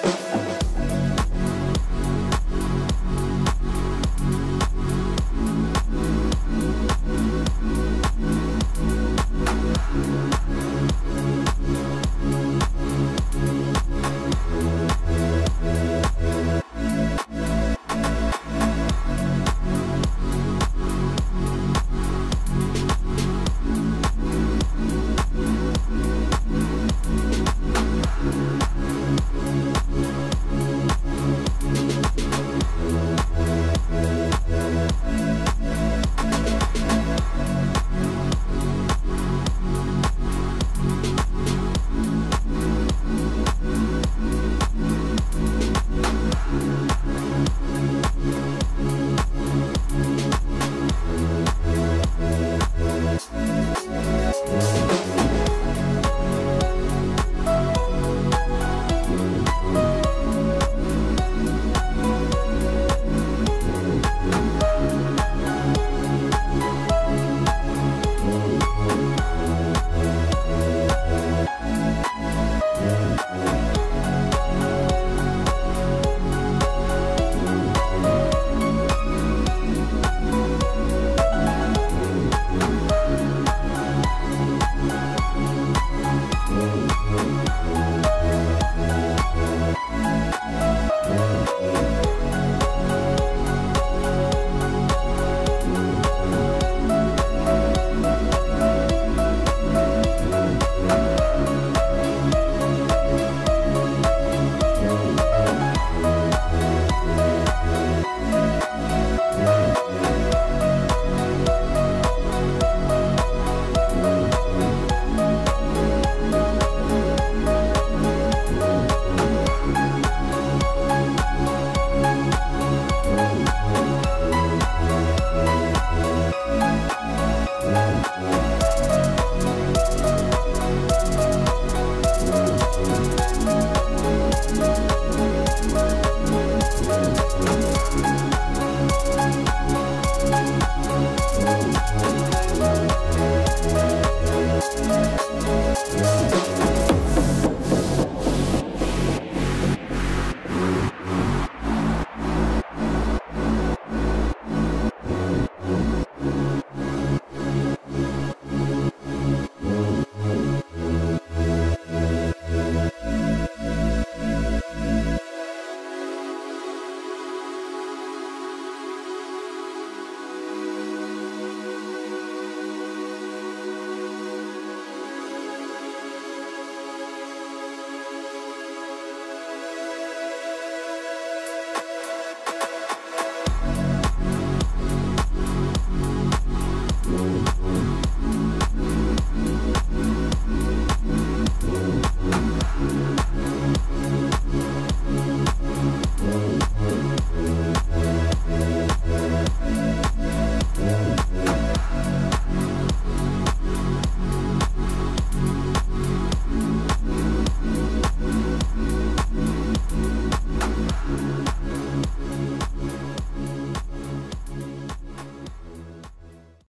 Bye.